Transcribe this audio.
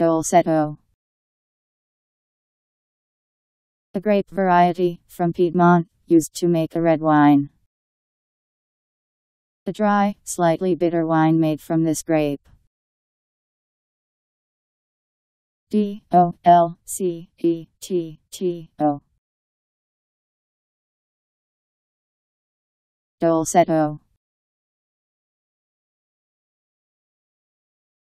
Dolcetto. A grape variety from Piedmont, used to make a red wine. A dry, slightly bitter wine made from this grape. D O L C E T T O Dolcetto